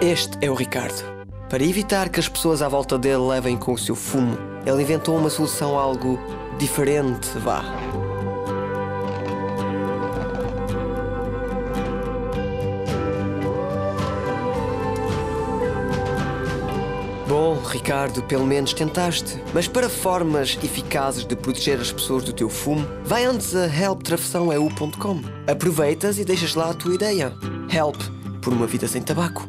Este é o Ricardo. Para evitar que as pessoas à volta dele levem com o seu fumo, ele inventou uma solução algo diferente, vá. Bom, Ricardo, pelo menos tentaste. Mas para formas eficazes de proteger as pessoas do teu fumo, vai antes a helptravessãoeu.com. Aproveitas e deixas lá a tua ideia. Help por uma vida sem tabaco.